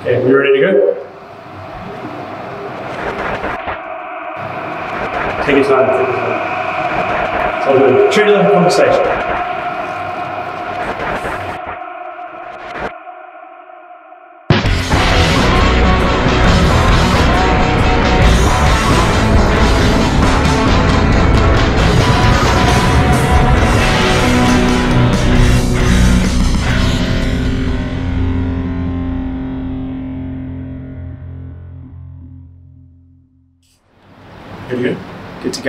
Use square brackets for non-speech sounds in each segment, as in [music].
Okay, you ready to go? Take your time, take your time. It's all good. Treat it like a conversation.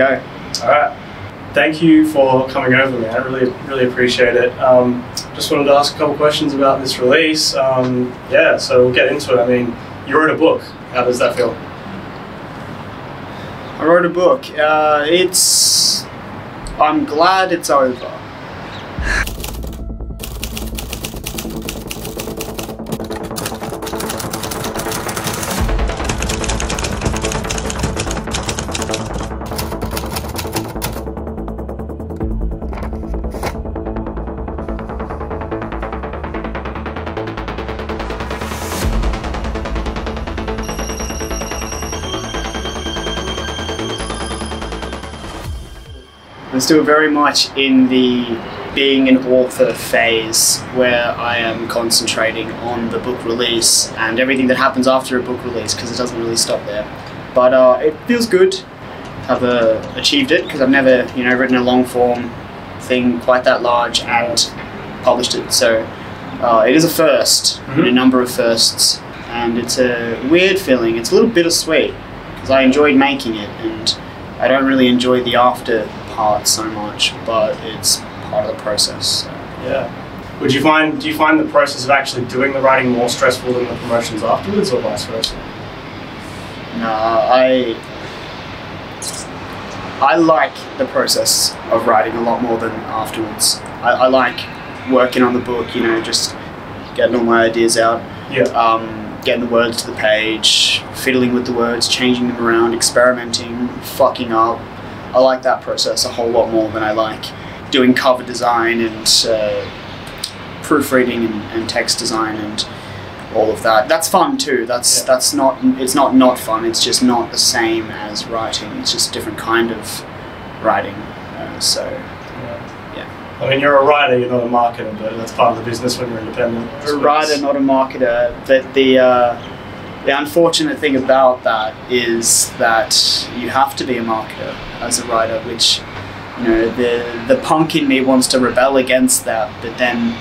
Go. All right. Thank you for coming over, man. I really, really appreciate it. Um, just wanted to ask a couple questions about this release. Um, yeah, so we'll get into it. I mean, you wrote a book. How does that feel? I wrote a book. Uh, it's. I'm glad it's over. I'm still very much in the being an author phase where I am concentrating on the book release and everything that happens after a book release because it doesn't really stop there. But uh, it feels good to have uh, achieved it because I've never, you know, written a long form thing quite that large and published it. So uh, it is a 1st Mhm. a number of firsts, and it's a weird feeling. It's a little bittersweet because I enjoyed making it and I don't really enjoy the after part so much, but it's part of the process. So. Yeah. Would you find, do you find the process of actually doing the writing more stressful than the promotions afterwards or vice versa? No, I I like the process of writing a lot more than afterwards. I, I like working on the book, you know, just getting all my ideas out, Yeah. um, getting the words to the page, fiddling with the words, changing them around, experimenting, fucking up. I like that process a whole lot more than I like doing cover design and uh, proofreading and, and text design and all of that. That's fun too. That's Yeah. that's not it's not not fun. It's just not the same as writing. It's just a different kind of writing. Uh, so yeah. yeah. I mean, you're a writer, you're not a marketer, but that's part of the business when you're independent. A writer, not a marketer. But the uh, the unfortunate thing about that is that you have to be a marketer as a writer, which you know the the punk in me wants to rebel against that. But then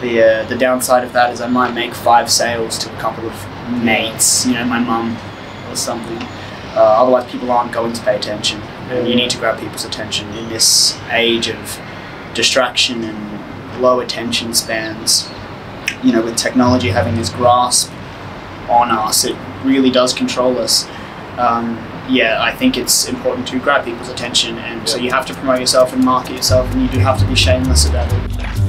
the uh, the downside of that is I might make five sales to a couple of mates, you know, my mum or something. Uh, otherwise, people aren't going to pay attention, and you need to grab people's attention in this age of distraction and low attention spans you know, with technology having this grasp on us, it really does control us. Um, yeah, I think it's important to grab people's attention, and so you have to promote yourself and market yourself, and you do have to be shameless about it.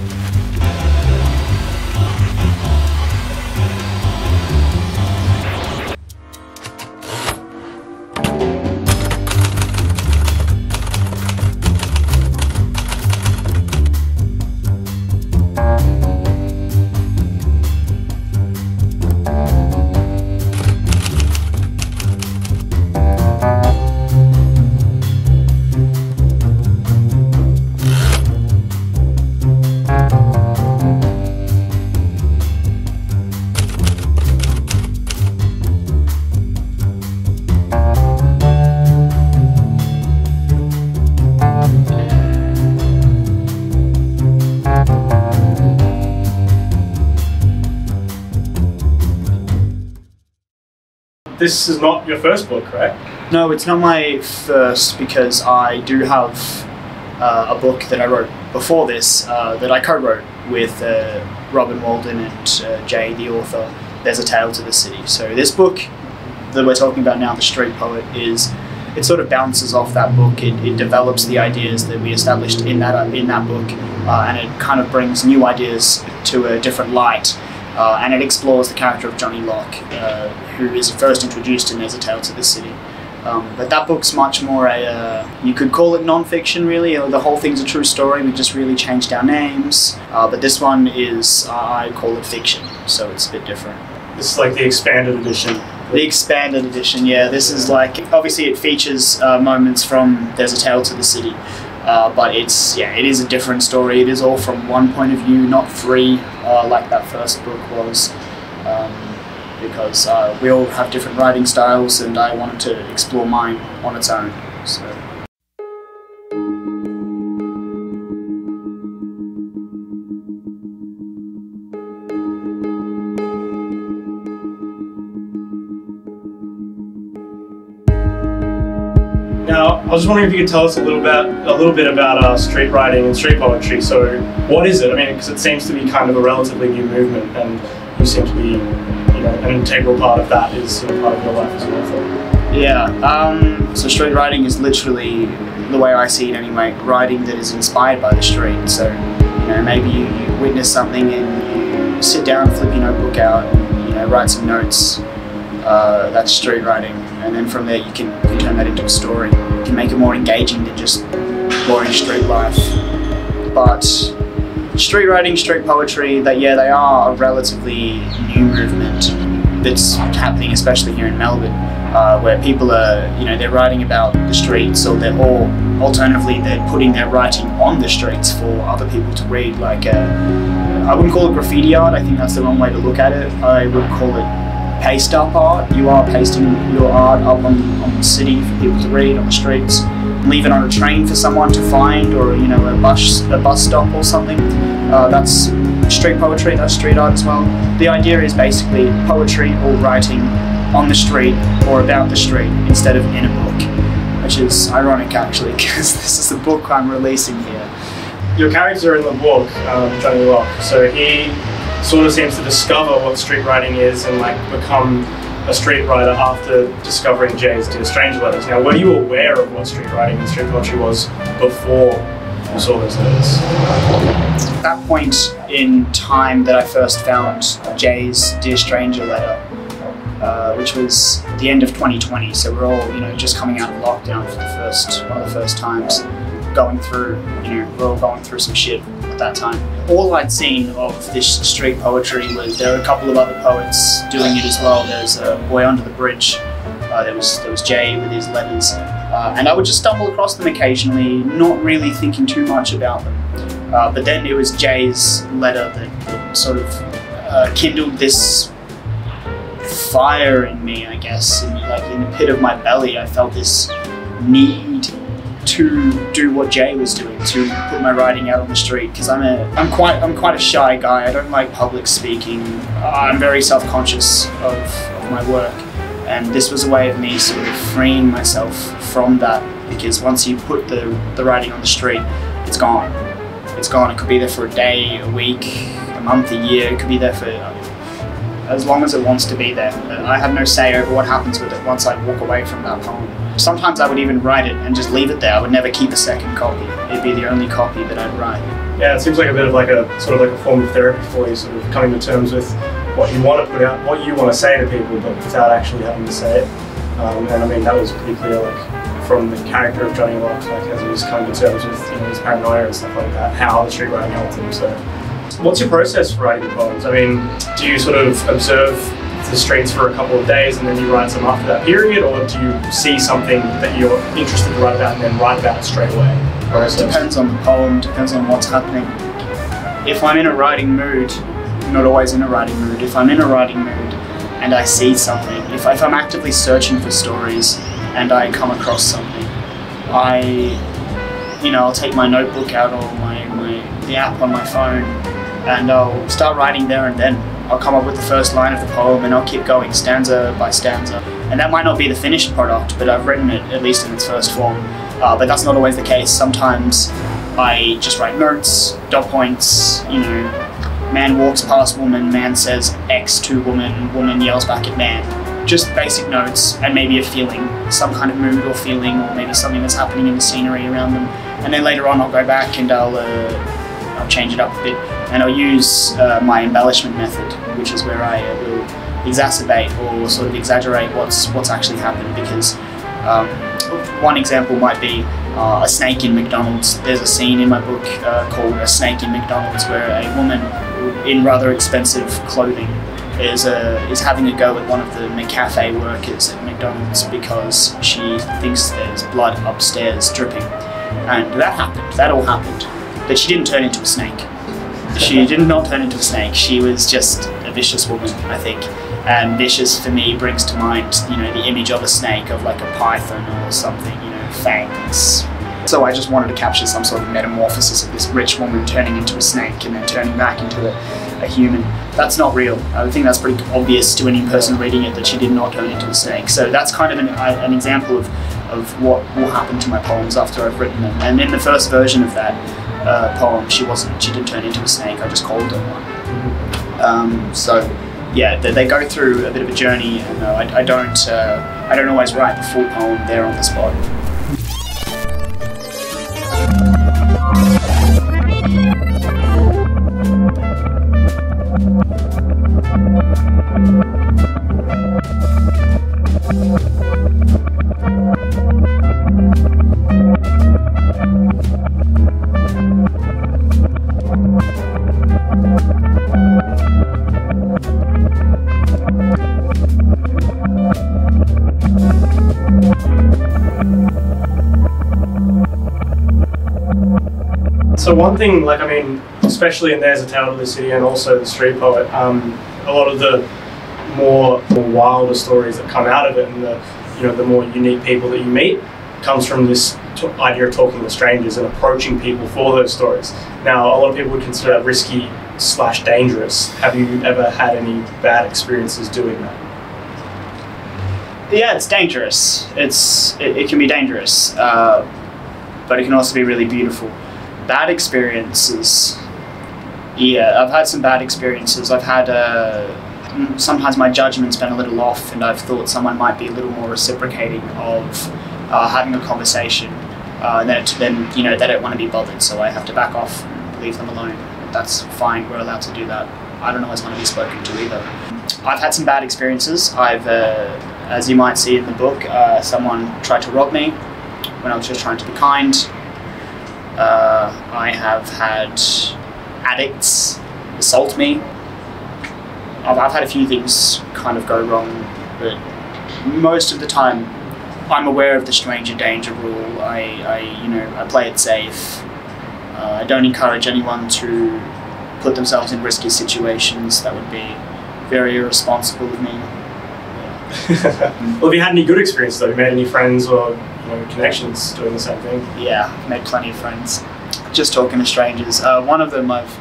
This is not your first book, right? No, it's not my first because I do have uh, a book that I wrote before this uh, that I co-wrote with uh, Robin Waldun and uh, Jay, the author. There's a Tale to the City. So this book that we're talking about now, The Street Poet, is it sort of bounces off that book. It, it develops the ideas that we established in that in that book, uh, and it kind of brings new ideas to a different light. Uh, and it explores the character of Johnny Locke, uh, who is first introduced in There's a Tale to the City. Um, but that book's much more a, uh, you could call it non-fiction really, the whole thing's a true story, we just really changed our names. Uh, but this one is, uh, I call it fiction, so it's a bit different. This is like the expanded edition. The expanded edition, yeah. This is like obviously it features uh, moments from There's a Tale to the City, uh, but it's yeah, it is a different story. It is all from one point of view, not three uh, like that first book was, um, because uh, we all have different writing styles, and I wanted to explore mine on its own. So. I was just wondering if you could tell us a little bit, a little bit about uh, street writing and street poetry. So, what is it? I mean, because it seems to be kind of a relatively new movement, and you seem to be, you know, an integral part of that. Is part of your life as author. Yeah. Um, so street writing is literally the way I see it anyway. Writing that is inspired by the street. So you know maybe you, you witness something and you sit down, flip your notebook out, and you know write some notes. Uh, that's street writing, and then from there you can, you can turn that into a story. You can make it more engaging than just boring street life. But street writing, street poetry, that yeah, they are a relatively new movement that's happening, especially here in Melbourne, uh, where people are, you know, they're writing about the streets, or they're all, alternatively, they're putting their writing on the streets for other people to read. Like, uh, I wouldn't call it graffiti art. I think that's the wrong way to look at it. I would call it paste up art. You are pasting your art up on, on the city for people to read on the streets. Leave it on a train for someone to find, or you know, a bus a bus stop or something. Uh, that's street poetry. That's street art as well. The idea is basically poetry or writing on the street or about the street instead of in a book, which is ironic actually, [laughs] because this is the book I'm releasing here. Your character in the book, um, Johnny Locke. So he sort of seems to discover what street writing is and like become a street writer after discovering Jay's Dear Stranger letters. Now, were you aware of what street writing and street poetry was before you saw those letters? At that point in time that I first found Jay's Dear Stranger letter, uh, which was the end of 2020, so we're all, you know, just coming out of lockdown for the first, one of the first times, going through, you know, we're all going through some shit that time. All I'd seen of this street poetry was there were a couple of other poets doing it as well. There's a Boy Under the Bridge. Uh, there was there was Jay with his letters, uh, and I would just stumble across them occasionally, not really thinking too much about them. Uh, but then it was Jay's letter that, sort of uh, kindled this fire in me, I guess, like in the pit of my belly, I felt this need to do what Jay was doing, to put my writing out on the street. Because I'm a, I'm quite, I'm quite a shy guy. I don't like public speaking. I'm very self-conscious of, of my work, and this was a way of me sort of freeing myself from that. Because once you put the the writing on the street, it's gone. It's gone. It could be there for a day, a week, a month, a year. It could be there for as long as it wants to be there. I have no say over what happens with it once I walk away from that poem. Sometimes I would even write it and just leave it there. I would never keep a second copy. It'd be the only copy that I'd write. Yeah, it seems like a bit of like a sort of like a form of therapy for you, sort of coming to terms with what you want to put out, what you want to say to people, but without actually having to say it. Um, and I mean, that was pretty clear, like from the character of Johnny Locke, like as he was coming to terms with you know, his paranoia and stuff like that, how the street writing helped him. So, what's your process for writing the poems? I mean, do you sort of observe the streets for a couple of days and then you write some after that period, or do you see something that you're interested to write about and then write about it straight away? It depends on the poem, depends on what's happening. If I'm in a writing mood, I'm not always in a writing mood, if I'm in a writing mood and I see something, if, if I'm actively searching for stories and I come across something, I, you know, I'll take my notebook out or my, my the app on my phone and I'll start writing there and then. I'll come up with the first line of the poem and I'll keep going stanza by stanza. And that might not be the finished product, but I've written it at least in its first form. Uh, but that's not always the case. Sometimes I just write notes, dot points, you know, man walks past woman, man says X to woman, woman yells back at man. Just basic notes and maybe a feeling, some kind of mood or feeling, or maybe something that's happening in the scenery around them. And then later on I'll go back and I'll, uh, I'll change it up a bit and I'll use uh, my embellishment method, which is where I will exacerbate or sort of exaggerate what's what's actually happened. Because um, one example might be uh, a snake in McDonald's. There's a scene in my book uh, called "A Snake in McDonald's," where a woman in rather expensive clothing is uh, is having a go at one of the McCafe workers at McDonald's because she thinks there's blood upstairs dripping, and that happened. That all happened, but she didn't turn into a snake. She did not turn into a snake. She was just a vicious woman, I think. And vicious for me brings to mind, you know, the image of a snake, of like a python or something, you know, fangs. So I just wanted to capture some sort of metamorphosis of this rich woman turning into a snake and then turning back into a, a human. That's not real. I think that's pretty obvious to any person reading it that she did not turn into a snake. So that's kind of an, an example of, of what will happen to my poems after I've written them. And in the first version of that uh, poem, she wasn't. She didn't turn into a snake. I just called her one. Um, so yeah, they, they, go through a bit of a journey, and uh, I, I, don't. Uh, I don't always write the full poem there on the spot. So one thing, like I mean, especially in There's a Tale to the City and also the Street Poet, um, a lot of the more, more wilder stories that come out of it and the you know the more unique people that you meet comes from this t- idea of talking to strangers and approaching people for those stories. Now, a lot of people would consider that risky slash dangerous. Have you ever had any bad experiences doing that? Yeah, it's dangerous. It's it, it can be dangerous, uh, but it can also be really beautiful. Bad experiences. Yeah, I've had some bad experiences. I've had uh, sometimes my judgment's been a little off, and I've thought someone might be a little more reciprocating of uh, having a conversation. Uh, and then, you know they don't want to be bothered, so I have to back off and leave them alone. That's fine. We're allowed to do that. I don't always want to be spoken to either. I've had some bad experiences. I've, uh, as you might see in the book, uh, someone tried to rob me when I was just trying to be kind. Uh, I have had addicts assault me I've, I've had a few things kind of go wrong, but most of the time I'm aware of the stranger danger rule. I, I you know, I play it safe. Uh, I don't encourage anyone to put themselves in risky situations. That would be very irresponsible of me. [laughs] well, have you had any good experiences though? Have you made any friends or know, connections doing the same thing? Yeah, I've made plenty of friends. Just talking to strangers. Uh, one of them I've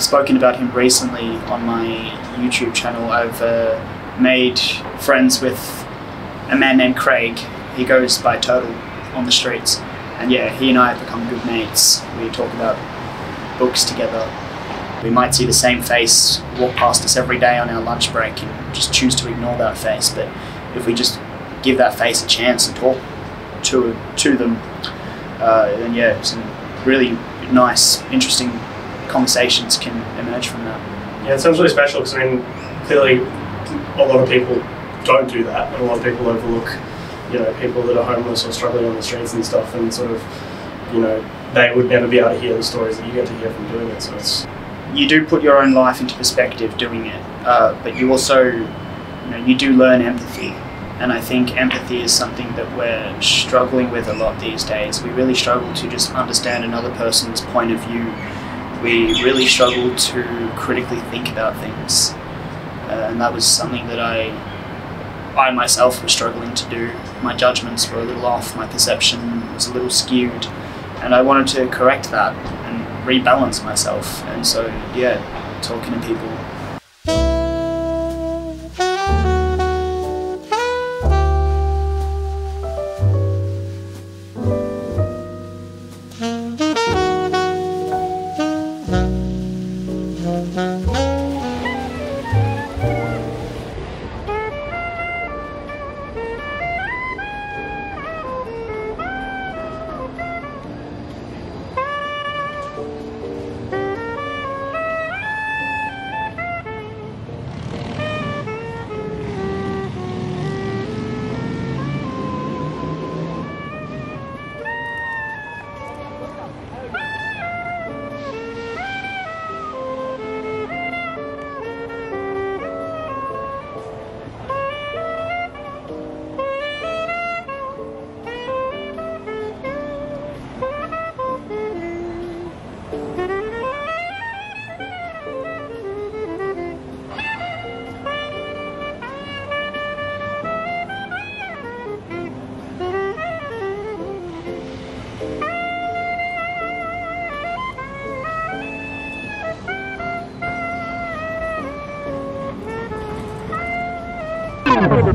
spoken about him recently on my YouTube channel. I've uh, made friends with a man named Craig. He goes by Turtle on the streets. And yeah, he and I have become good mates. We talk about books together. We might see the same face walk past us every day on our lunch break and just choose to ignore that face. But if we just give that face a chance and talk to to them, uh, then yeah, it's a really nice, interesting conversations can emerge from that. Yeah, it sounds really special because I mean, clearly, a lot of people don't do that, and a lot of people overlook, you know, people that are homeless or struggling on the streets and stuff, and sort of, you know, they would never be able to hear the stories that you get to hear from doing it. So it's you do put your own life into perspective doing it, uh, but you also, you know, you do learn empathy. And I think empathy is something that we're struggling with a lot these days. We really struggle to just understand another person's point of view we really struggle to critically think about things. Uh, and that was something that I, I myself was struggling to do. My judgments were a little off, my perception was a little skewed, and I wanted to correct that and rebalance myself. And so, yeah, talking to people Now,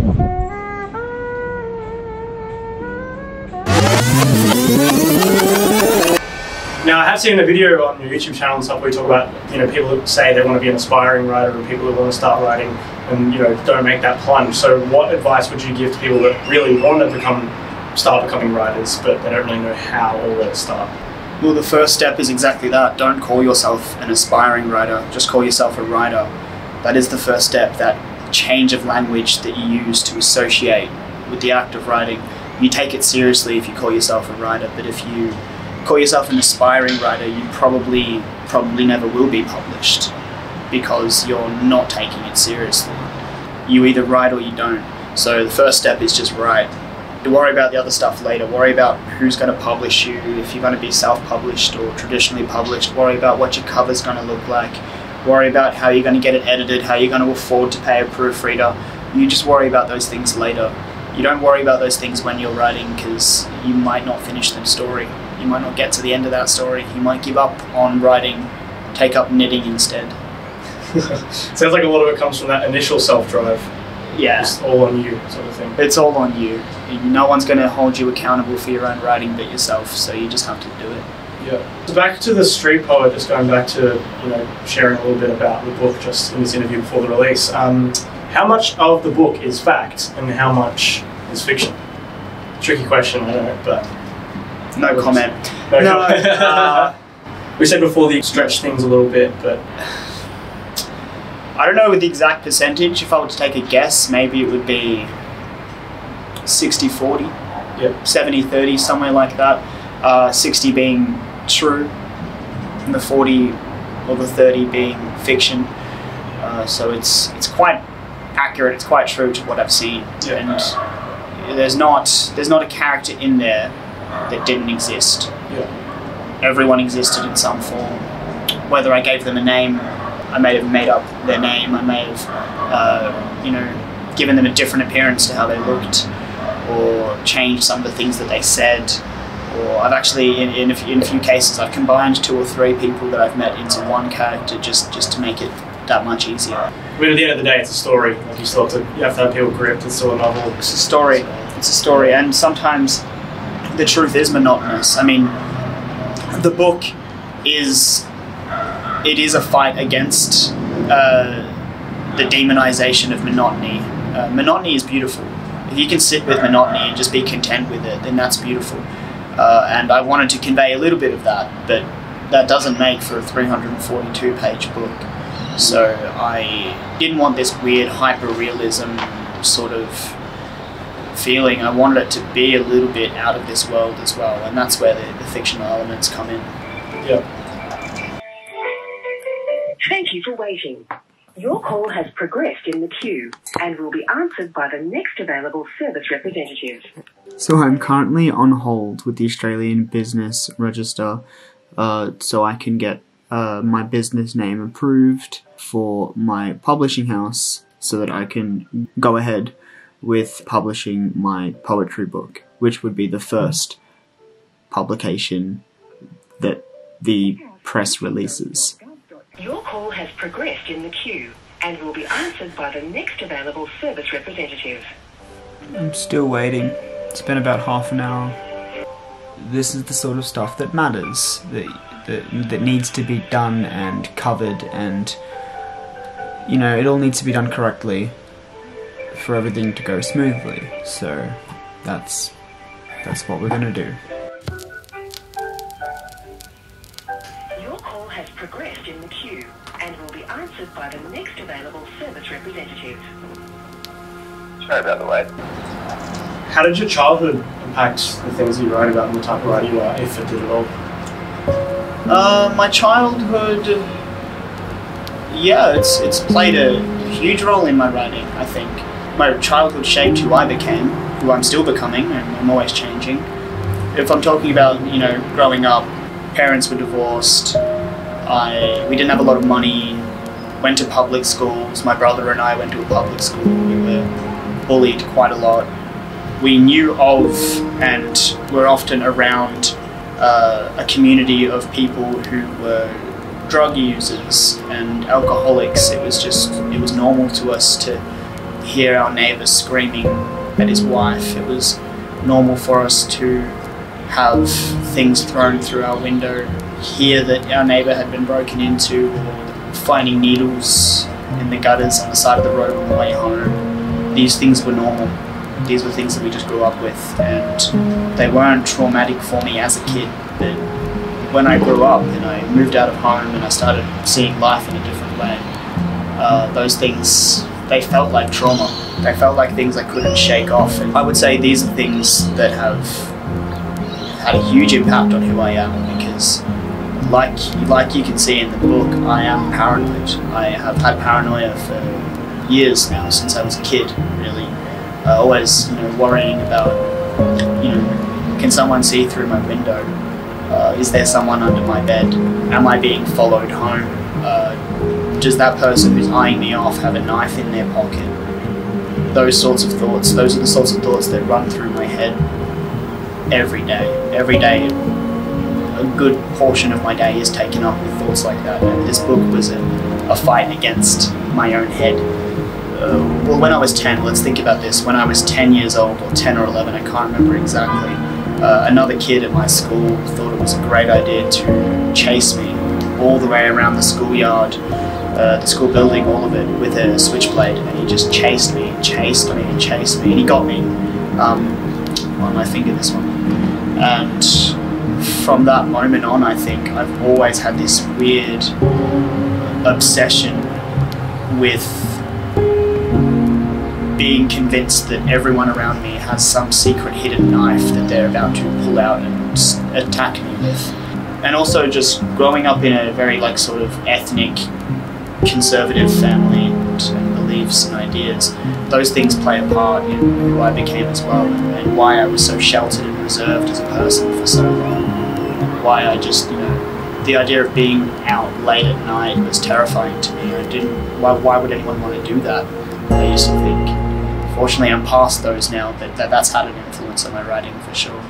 I have seen a video on your YouTube channel and stuff where you talk about, you know, people who say they want to be an aspiring writer and people who want to start writing and, you know, don't make that plunge. So, what advice would you give to people that really want to become, start becoming writers, but they don't really know how or where to start? Well, the first step is exactly that. Don't call yourself an aspiring writer, just call yourself a writer. That is the first step, that change of language that you use to associate with the act of writing. You take it seriously if you call yourself a writer, but if you call yourself an aspiring writer, you probably probably never will be published because you're not taking it seriously. You either write or you don't. So the first step is just write. You worry about the other stuff later. Worry about who's going to publish you. If you're going to be self-published or traditionally published, worry about what your cover's going to look like. Worry about how you're going to get it edited, how you're going to afford to pay a proofreader. You just worry about those things later. You don't worry about those things when you're writing because you might not finish the story you might not get to the end of that story. You might give up on writing, take up knitting instead. [laughs] Sounds like a lot of it comes from that initial self drive. Yeah. It's all on you, sort of thing. It's all on you. No one's going to hold you accountable for your own writing but yourself, so you just have to do it. Yeah. So back to the street poet, just going back to you know sharing a little bit about the book just in this interview before the release. Um, how much of the book is fact and how much is fiction? Tricky question, I know, but no comment. No, no uh, [laughs] we said before the stretch things a little bit, but I don't know with the exact percentage. If I were to take a guess, maybe it would be 60 40, yeah. 70 30, somewhere like that. Uh, 60 being true, and the 40 or the 30 being fiction. Uh, so it's it's quite accurate. It's quite true to what I've seen, yeah. and there's not there's not a character in there that didn't exist. Yeah. Everyone existed in some form. Whether I gave them a name, I may have made up their name, I may have, uh, you know, given them a different appearance to how they looked, or changed some of the things that they said. Or I've actually, in, in, a, few, in a few cases, I've combined two or three people that I've met into one character just, just to make it that much easier. I mean, at the end of the day, it's a story. Like you still have to, you have to have people gripped. It's still a novel. It's a story. It's a story, and sometimes the truth is monotonous. I mean, the book is it is a fight against uh, the demonization of monotony. Uh, monotony is beautiful. If you can sit with monotony and just be content with it, then that's beautiful. Uh, and I wanted to convey a little bit of that, but that doesn't make for a 342 page book. So I didn't want this weird hyper realism sort of feeling, I wanted it to be a little bit out of this world as well, and that's where the, the fictional elements come in. Yeah. Thank you for waiting. Your call has progressed in the queue and will be answered by the next available service representative. So I'm currently on hold with the Australian Business Register uh, so I can get uh, my business name approved for my publishing house so that I can go ahead with publishing my poetry book, which would be the first publication that the press releases. Your call has progressed in the queue and will be answered by the next available service representative. I'm still waiting. It's been about half an hour. This is the sort of stuff that matters, that, that, that needs to be done and covered, and you know, it all needs to be done correctly for everything to go smoothly. So that's that's what we're gonna do. Answered by the next available service representative. Sorry about the wait. How did your childhood impact the things you write about and the type of writer you are, if it did at all? Uh, my childhood, yeah, it's it's played a huge role in my writing. I think my childhood shaped who I became, who I'm still becoming, and I'm always changing. If I'm talking about, you know, growing up, parents were divorced. I we didn't have a lot of money. Went to public schools. My brother and I went to a public school. We were bullied quite a lot. We knew of and were often around uh, a community of people who were drug users and alcoholics. It was just it was normal to us to hear our neighbour screaming at his wife. It was normal for us to have things thrown through our window, hear that our neighbour had been broken into, or finding needles in the gutters on the side of the road on the way home. These things were normal. These were things that we just grew up with, and they weren't traumatic for me as a kid. But when I grew up and I moved out of home and I started seeing life in a different way, uh, those things they felt like trauma. They felt like things I couldn't shake off. And I would say these are things that have had a huge impact on who I am because like like you can see in the book, I am paranoid. I have had paranoia for years now since I was a kid. Really, uh, always you know worrying about you know can someone see through my window? Uh, is there someone under my bed? Am I being followed home? Uh, does that person who's eyeing me off have a knife in their pocket? Those sorts of thoughts. Those are the sorts of thoughts that run through my head every day. Every day, a good portion of my day is taken up with thoughts like that. And this book was a, a fight against my own head. Uh, well, when I was 10, let's think about this. When I was 10 years old, or 10 or 11, I can't remember exactly, uh, another kid at my school thought it was a great idea to chase me all the way around the schoolyard, uh, the school building, all of it, with a switchblade. And he just chased me, chased me, and chased me. And he got me um, on my finger, this one. And from that moment on, I think I've always had this weird obsession with being convinced that everyone around me has some secret hidden knife that they're about to pull out and attack me with. And also just growing up in a very like sort of ethnic conservative family and, and beliefs and ideas, those things play a part in who I became as well and, and why I was so sheltered and reserved as a person for so long. Why I just, you know, the idea of being out late at night was terrifying to me. I didn't, why, why would anyone want to do that? I used to think. Fortunately, I'm past those now, but that, that's had an influence on my writing for sure.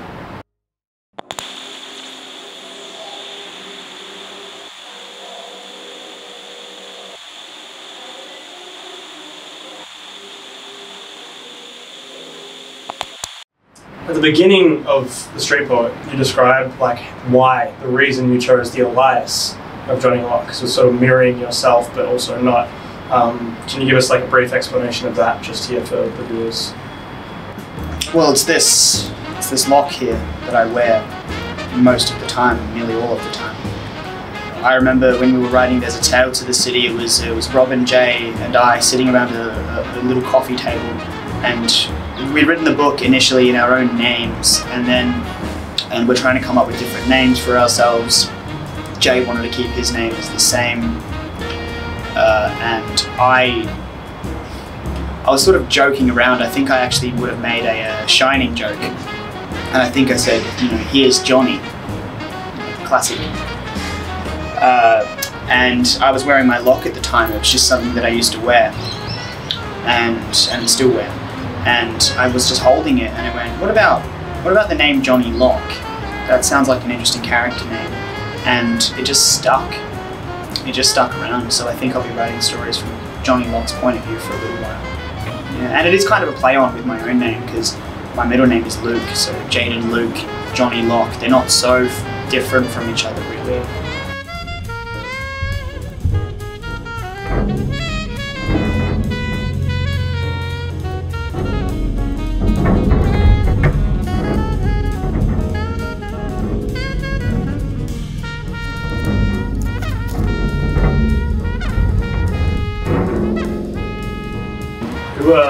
At the beginning of the street poet, you describe like why the reason you chose the Elias of Johnny Locke, so sort of mirroring yourself, but also not. Um, can you give us like a brief explanation of that, just here for the viewers? Well, it's this, it's this lock here that I wear most of the time, nearly all of the time. I remember when we were writing "There's a Tale to the City." It was it was Robin, Jay, and I sitting around a, a, a little coffee table, and we'd written the book initially in our own names, and then and we're trying to come up with different names for ourselves. Jay wanted to keep his name as the same, uh, and I I was sort of joking around. I think I actually would have made a, uh Shining joke, and I think I said, you know, here's Johnny, classic. Uh, and I was wearing my lock at the time. It was just something that I used to wear, and and still wear. And I was just holding it, and I went, "What about what about the name Johnny Locke? That sounds like an interesting character name." And it just stuck. It just stuck around. So I think I'll be writing stories from Johnny Locke's point of view for a little while. Yeah, and it is kind of a play on with my own name because my middle name is Luke. So Jaidyn Luke, Johnny Locke. They're not so different from each other, really.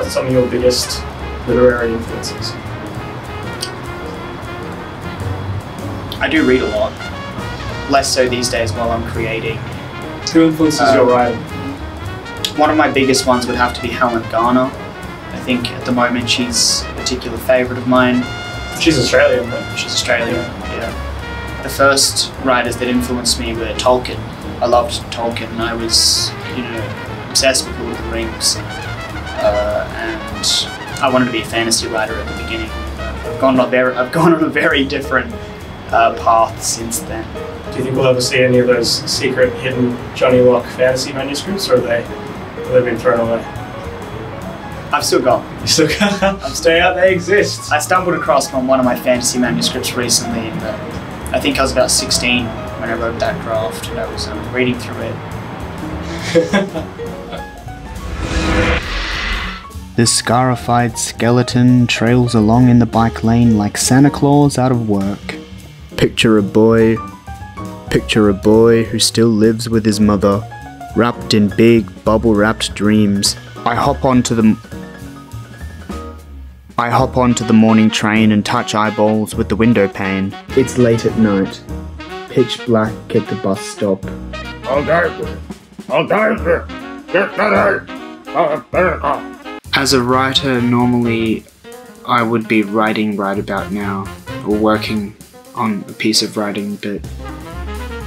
Some of your biggest literary influences? I do read a lot. Less so these days while I'm creating. Who influences Uh, your writing? One of my biggest ones would have to be Helen Garner. I think at the moment she's a particular favourite of mine. She's Australian, right? She's Australian, yeah. The first writers that influenced me were Tolkien. I loved Tolkien. And I was, you know, obsessed with Lord of the Rings. Uh, and I wanted to be a fantasy writer at the beginning. I've gone on a very, I've gone on a very different uh, path since then. Do you think we'll ever see any of those secret, hidden Johnny Locke fantasy manuscripts, or are they, have they been thrown away? I've still got. You still got I'm staying out. They exist. I stumbled across on one of my fantasy manuscripts recently, and uh, I think I was about 16 when I wrote that draft, and I was um, reading through it. [laughs] The scarified skeleton trails along in the bike lane like Santa Claus out of work. Picture a boy, picture a boy who still lives with his mother, wrapped in big bubble wrapped dreams. I hop onto the I hop onto the morning train and touch eyeballs with the window pane. It's late at night. Pitch black at the bus stop. I'll die for I'll die for Get better! Oh, better off. As a writer, normally I would be writing right about now, or working on a piece of writing, but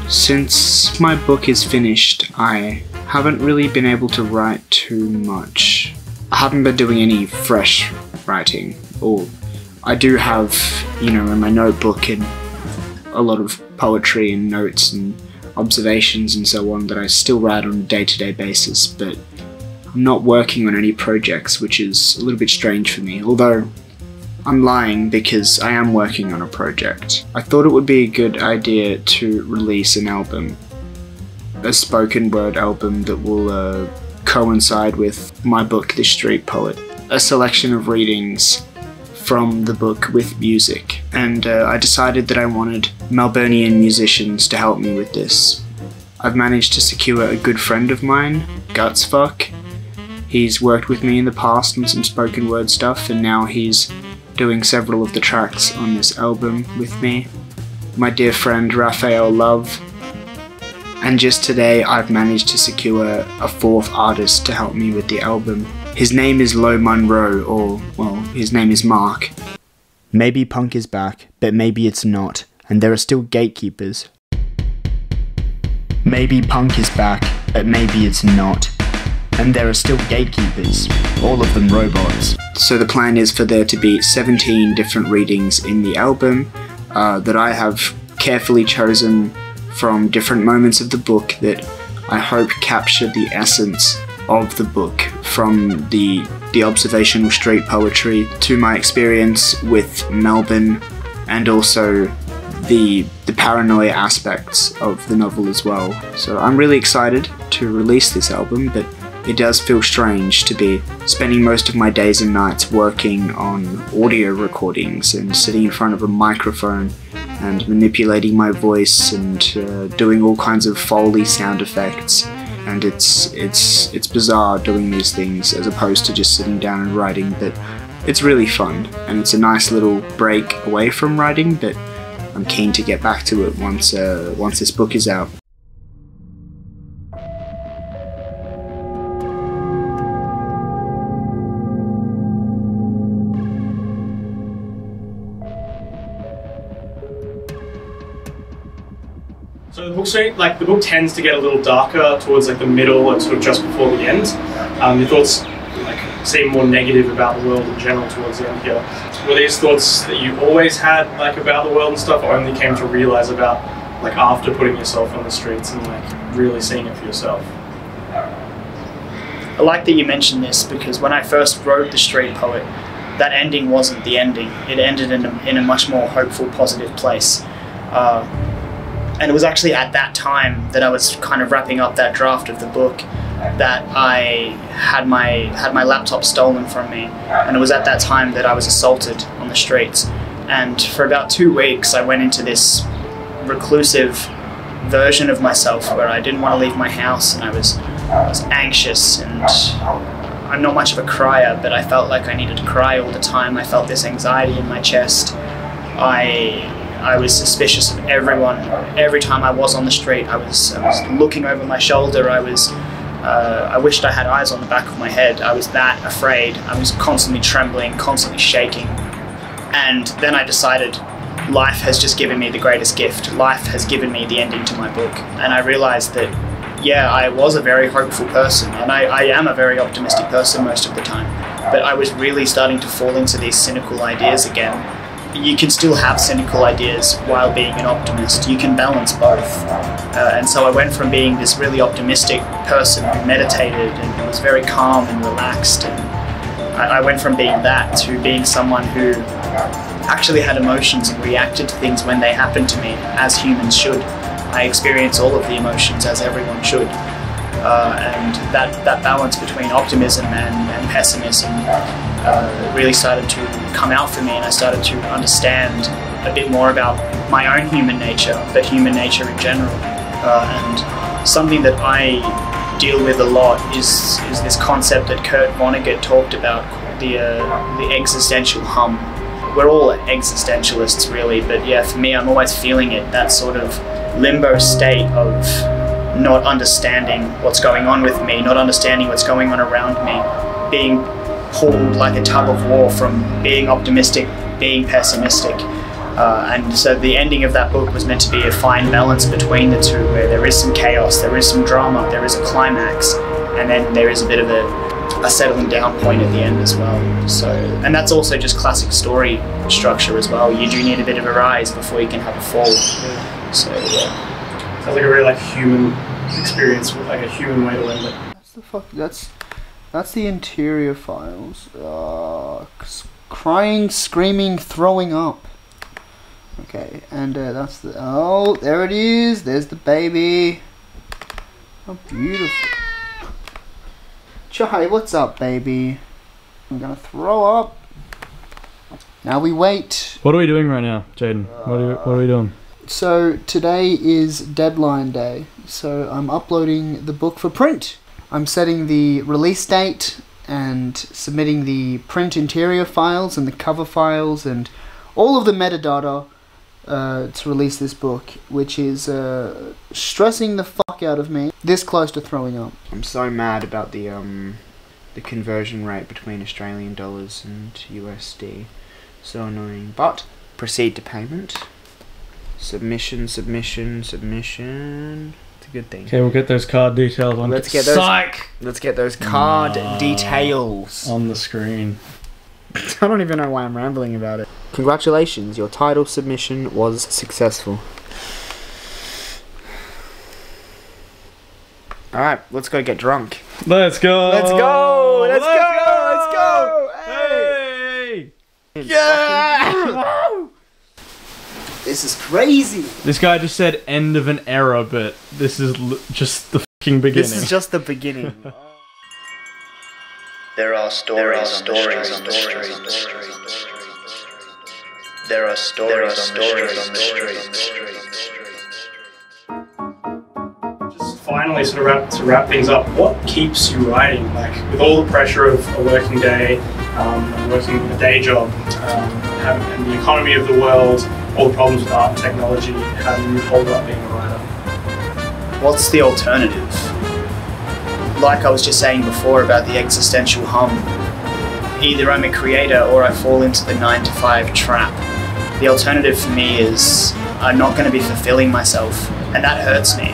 since my book is finished, I haven't really been able to write too much. I haven't been doing any fresh writing, or I do have, you know, in my notebook and a lot of poetry and notes and observations and so on that I still write on a day to day basis, but not working on any projects, which is a little bit strange for me, although I'm lying because I am working on a project. I thought it would be a good idea to release an album, a spoken word album that will uh, coincide with my book, The Street Poet, a selection of readings from the book with music, and uh, I decided that I wanted Melburnian musicians to help me with this. I've managed to secure a good friend of mine, Gutsfuck, He's worked with me in the past on some spoken word stuff, and now he's doing several of the tracks on this album with me. My dear friend Raphael Love. And just today, I've managed to secure a fourth artist to help me with the album. His name is Lo Munro, or, well, his name is Mark. Maybe punk is back, but maybe it's not, and there are still gatekeepers. Maybe punk is back, but maybe it's not, and there are still gatekeepers, all of them robots. So the plan is for there to be 17 different readings in the album uh, that I have carefully chosen from different moments of the book that I hope capture the essence of the book from the the observational street poetry to my experience with Melbourne and also the the paranoia aspects of the novel as well. So I'm really excited to release this album, but it does feel strange to be spending most of my days and nights working on audio recordings and sitting in front of a microphone and manipulating my voice and uh, doing all kinds of foley sound effects. And it's it's it's bizarre doing these things as opposed to just sitting down and writing but it's really fun. And it's a nice little break away from writing but I'm keen to get back to it once uh, once this book is out book, like the book tends to get a little darker towards like the middle and sort of just before the end. Um, your thoughts like seem more negative about the world in general towards the end here. Were these thoughts that you always had like about the world and stuff, or only came to realize about like after putting yourself on the streets and like really seeing it for yourself? I like that you mentioned this because when I first wrote The Street Poet, that ending wasn't the ending. It ended in a, in a much more hopeful, positive place. Uh, and it was actually at that time that I was kind of wrapping up that draft of the book that I had my had my laptop stolen from me, and it was at that time that I was assaulted on the streets. And for about two weeks, I went into this reclusive version of myself where I didn't want to leave my house, and I was I was anxious and I'm not much of a crier, but I felt like I needed to cry all the time. I felt this anxiety in my chest. I I was suspicious of everyone. Every time I was on the street, I was, I was looking over my shoulder. I was, uh, I wished I had eyes on the back of my head. I was that afraid. I was constantly trembling, constantly shaking. And then I decided life has just given me the greatest gift. Life has given me the ending to my book. And I realized that, yeah, I was a very hopeful person, and I, I am a very optimistic person most of the time. But I was really starting to fall into these cynical ideas again you can still have cynical ideas while being an optimist. You can balance both. Uh, and so I went from being this really optimistic person who meditated and was very calm and relaxed and I, I went from being that to being someone who actually had emotions and reacted to things when they happened to me, as humans should. I experience all of the emotions as everyone should. Uh, and that, that balance between optimism and, and pessimism uh, really started to come out for me, and I started to understand a bit more about my own human nature, but human nature in general. Uh, and something that I deal with a lot is, is this concept that Kurt Vonnegut talked about, the, uh, the existential hum. We're all existentialists, really, but yeah, for me, I'm always feeling it that sort of limbo state of not understanding what's going on with me, not understanding what's going on around me, being pulled like a tug of war from being optimistic, being pessimistic. Uh, and so the ending of that book was meant to be a fine balance between the two, where there is some chaos, there is some drama, there is a climax, and then there is a bit of a, a settling down point at the end as well. So, and that's also just classic story structure as well. You do need a bit of a rise before you can have a fall. So, yeah. Sounds like a really like human experience, with like a human way to end it. That's the fuck. That's that's the interior files. Uh, crying, screaming, throwing up. Okay, and uh, that's the. Oh, there it is. There's the baby. How beautiful. Chai, what's up, baby? I'm gonna throw up. Now we wait. What are we doing right now, Jaidyn? What what are we doing? So today is deadline day, so I'm uploading the book for print. I'm setting the release date and submitting the print interior files and the cover files and all of the metadata uh, to release this book, which is uh, stressing the fuck out of me. This close to throwing up. I'm so mad about the um the conversion rate between Australian dollars and USD. So annoying. But proceed to payment. Submission, submission, submission. It's a good thing. Okay, we'll get those card details on. Let's get those- Psych Let's get those card Nah. details. on the screen. [laughs] I don't even know why I'm rambling about it. Congratulations, your title submission was successful. Alright, let's go get drunk. Let's go. Let's go! Let's go! Let's go! Hey! Yeah! This is crazy. This guy just said end of an era, but this is l- just the fucking beginning. This is just the beginning. There are stories, stories on the street. There are stories, there are stories on the street. Just finally, sort of wrap, to wrap things up, what keeps you writing? Like with all the pressure of a working day, um, working a day job, um, and the economy of the world, all the problems with art and technology, how do you hold up being a writer? What's the alternative? Like I was just saying before about the existential hum, either I'm a creator or I fall into the 9 to 5 trap. The alternative for me is I'm not going to be fulfilling myself, and that hurts me.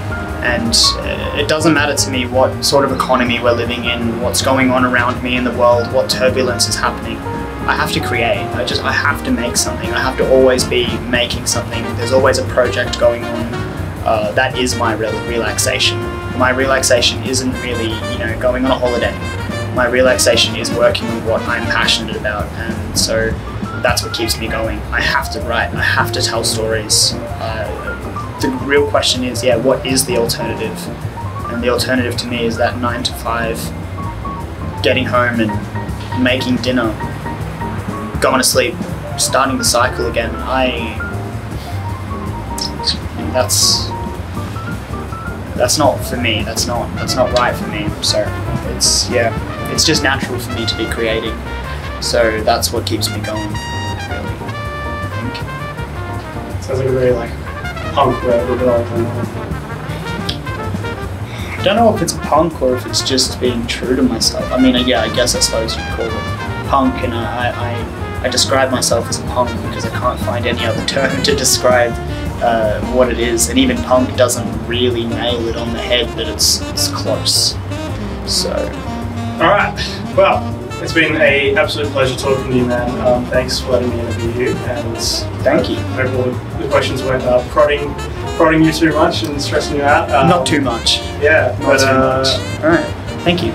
And uh, it doesn't matter to me what sort of economy we're living in, what's going on around me in the world, what turbulence is happening. I have to create. I just I have to make something. I have to always be making something. There's always a project going on. Uh, that is my rel relaxation. My relaxation isn't really, you know, going on a holiday. My relaxation is working on what I'm passionate about, and so that's what keeps me going. I have to write. I have to tell stories. Uh, the real question is, yeah, what is the alternative? And the alternative to me is that nine to five, getting home and making dinner, going to sleep, starting the cycle again. I that's that's not for me. That's not that's not right for me. So it's yeah, it's just natural for me to be creating. So that's what keeps me going. Really, Sounds like a very like punk development. I don't know if it's punk or if it's just being true to myself. I mean, yeah, I guess I suppose you'd call it punk, and I, I, I describe myself as a punk because I can't find any other term to describe uh, what it is, and even punk doesn't really nail it on the head, but it's it's close. So All right. Well, it's been a absolute pleasure talking to you, man. Um, thanks for letting me interview you, and Thank you. I hope all the, the questions weren't uh, prodding, prodding you too much and stressing you out. Um, not too much. Yeah, Not but too uh, much. All right. Thank you.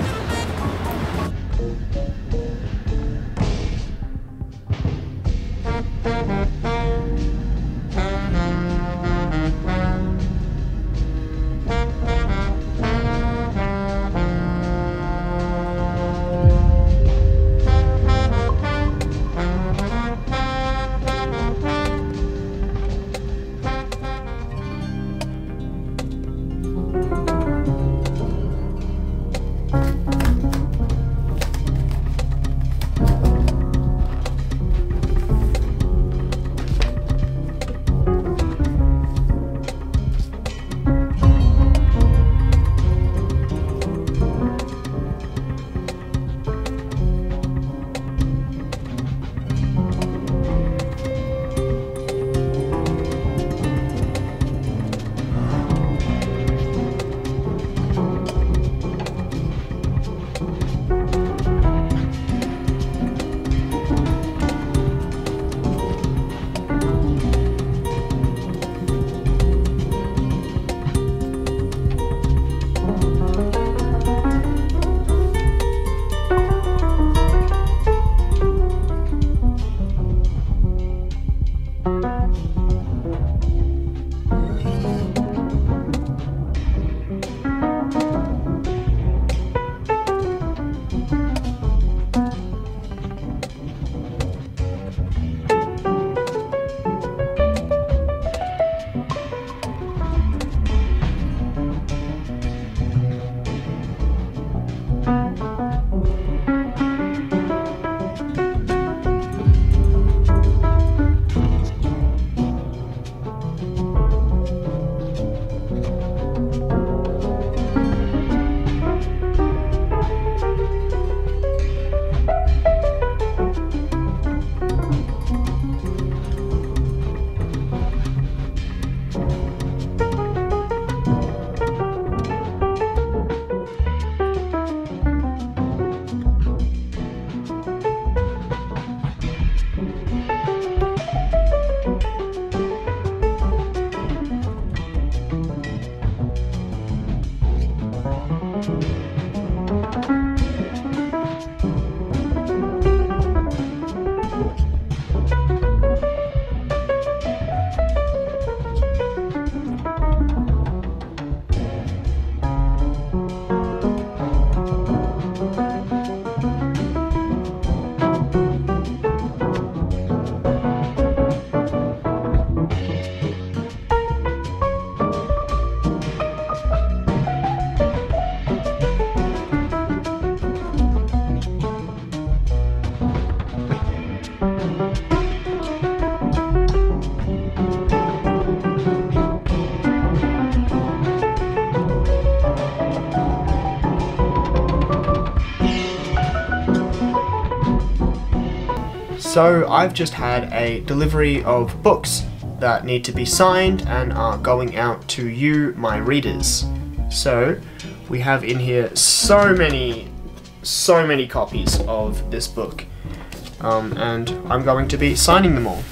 So I've just had a delivery of books that need to be signed and are going out to you, my readers. So we have in here so many, so many copies of this book. Um, and I'm going to be signing them all.